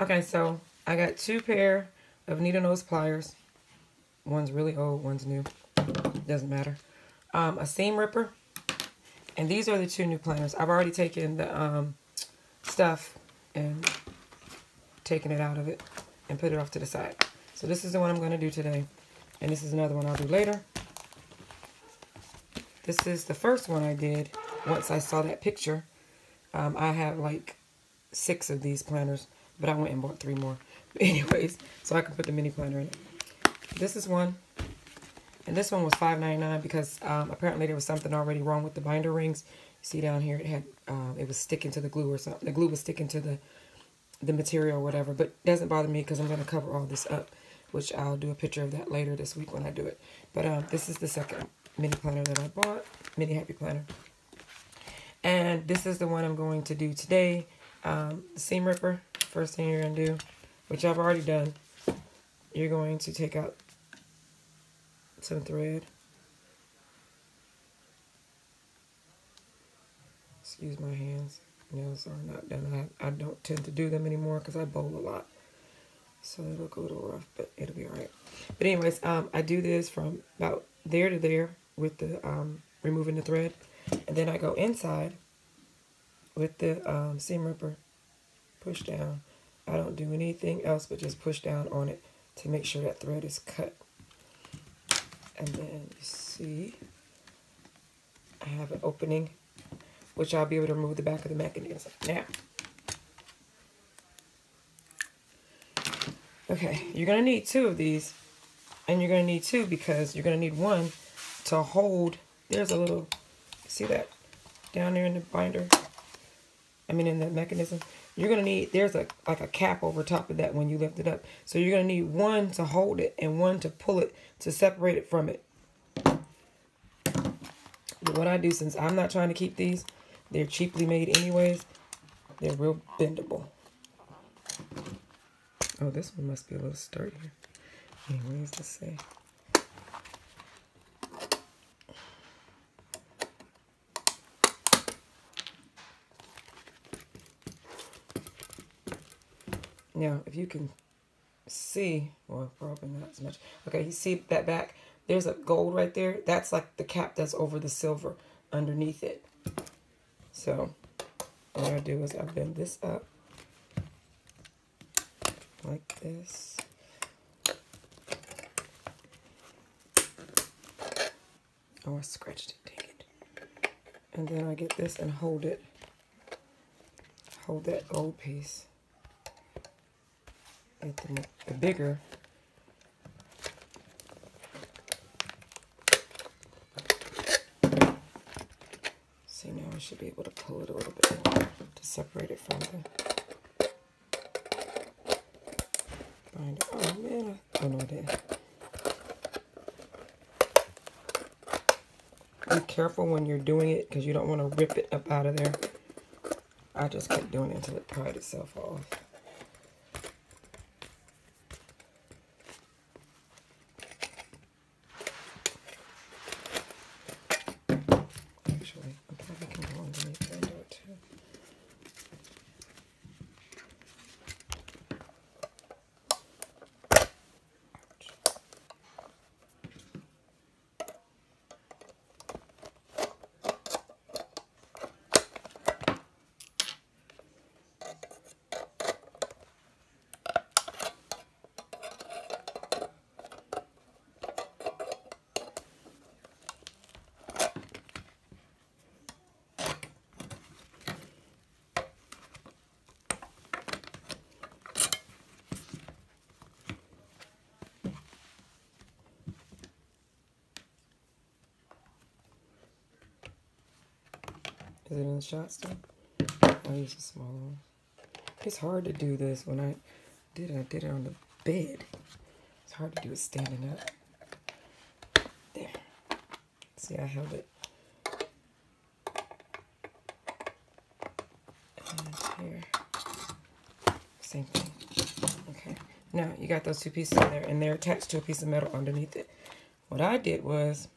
Okay, so I got two pair of needle nose pliers. One's really old, one's new. Doesn't matter. Um, a seam ripper. And these are the two new planners. I've already taken the um, stuff and taken it out of it and put it off to the side. So this is the one I'm going to do today. And this is another one I'll do later. This is the first one I did once I saw that picture. Um, I have like six of these planners, but I went and bought three more. But anyways, so I can put the mini planner in it. This is one. And this one was $5.99 because um, apparently there was something already wrong with the binder rings. See down here, it had um, it was sticking to the glue or something. The glue was sticking to the the material or whatever. But it doesn't bother me because I'm going to cover all this up, which I'll do a picture of that later this week when I do it. But um, this is the second mini planner that I bought, mini happy planner. And this is the one I'm going to do today. Um, seam ripper, first thing you're going to do, which I've already done. You're going to take out some thread. Excuse my hands. Nails are not done. I, I don't tend to do them anymore because I bowl a lot. So it'll look a little rough, but it'll be alright. But anyways, um, I do this from about there to there with the um, removing the thread. And then I go inside with the um, seam ripper, push down. I don't do anything else but just push down on it to make sure that thread is cut. And then you see, I have an opening, which I'll be able to remove the back of the mechanism. Now, okay, you're to need two of these. And you're to need two because you're to need one to hold. There's a little, see that down there in the binder? I mean, in the mechanism. You're going to need, there's a like a cap over top of that when you lift it up. So you're going to need one to hold it and one to pull it to separate it from it. But what I do, since I'm not trying to keep these, they're cheaply made anyways, they're real bendable. Oh, this one must be a little sturdier. Anyways, let's see. Now, if you can see, well, probably not as much. Okay, you see that back? There's a gold right there. That's like the cap that's over the silver underneath it. So, what I do is I bend this up like this. Oh, I scratched it, dang it. And then I get this and hold it. Hold that gold piece get the, the bigger see now I should be able to pull it a little bit more to separate it from the binder. Oh man, oh no I didn't. Be careful when you're doing it because you don't want to rip it up out of there. I just kept doing it until it pried itself off. Is it in the shot still? I oh, use a smaller one. It's hard to do this when I did it. I did it on the bed. It's hard to do it standing up. There. See, I held it. And here. Same thing. Okay. Now, you got those two pieces in there, and they're attached to a piece of metal underneath it. What I did was